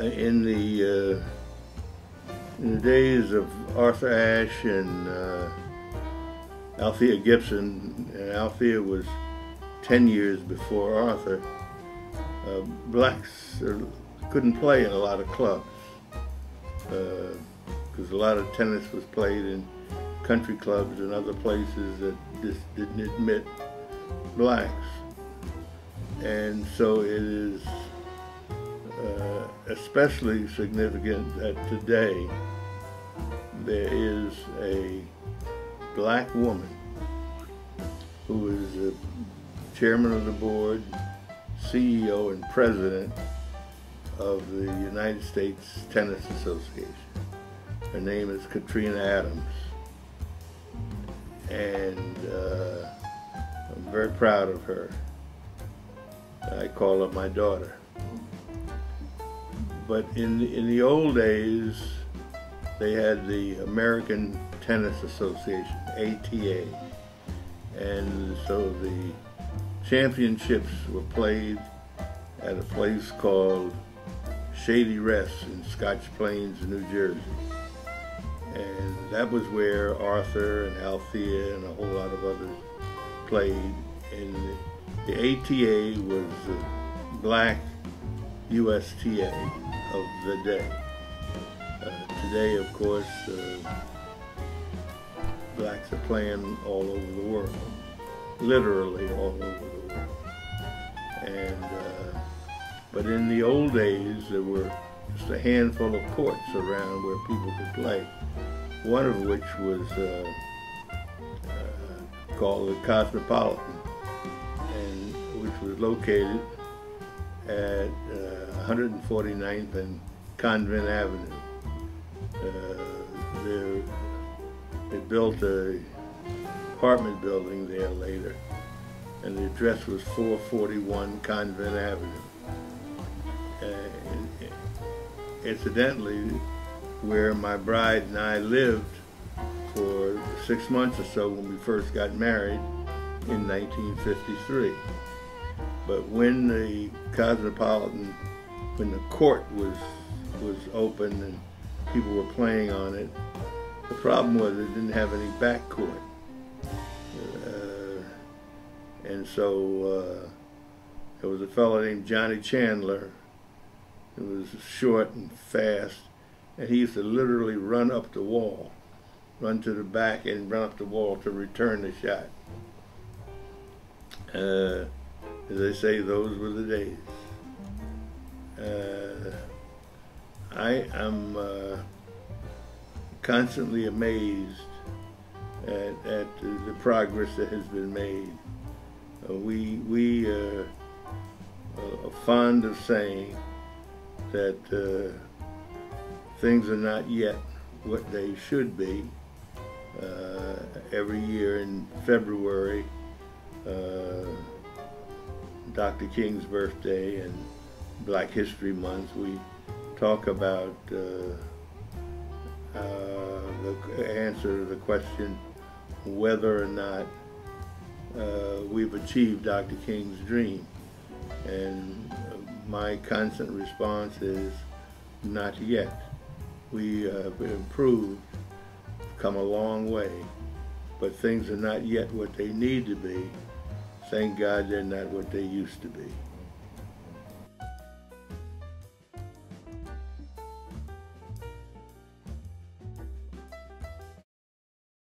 in the uh, in the days of Arthur Ashe and uh, Althea Gibson, and Althea was 10 years before Arthur, uh, blacks couldn't play in a lot of clubs because uh, a lot of tennis was played in country clubs and other places that just didn't admit blacks. And so it is uh, especially significant that today there is a black woman who is the chairman of the board, CEO, and president of the United States Tennis Association. Her name is Katrina Adams. And uh, I'm very proud of her. I call her my daughter. But in the, in the old days, they had the American Tennis Association, ATA. And so the championships were played at a place called Shady Rest in Scotch Plains, New Jersey. And that was where Arthur and Althea and a whole lot of others played. And the ATA was the black USTA of the day. Uh, today, of course, uh, blacks are playing all over the world, literally all over the world. And uh, but in the old days, there were just a handful of courts around where people could play. One of which was uh, uh, called the Cosmopolitan, and which was located at 149th uh, and Convent Avenue. Uh, they built a apartment building there later, and the address was 441 Convent Avenue. Uh, incidentally, where my bride and I lived for six months or so when we first got married in 1953. But when the Cosmopolitan, when the court was was open and people were playing on it, the problem was it didn't have any backcourt. Uh, and so uh, there was a fellow named Johnny Chandler who was short and fast, and he used to literally run up the wall, run to the back and run up the wall to return the shot. Uh, as they say, those were the days. Uh, I am uh, constantly amazed at, at the, the, progress that has been made. Uh, we we uh, are fond of saying that uh, things are not yet what they should be. Uh, every year in February, Dr. King's birthday and Black History Month, we talk about uh, uh, the answer to the question whether or not uh, we've achieved Dr. King's dream. And my constant response is not yet. We have improved, come a long way, but things are not yet what they need to be. Thank God they're not what they used to be.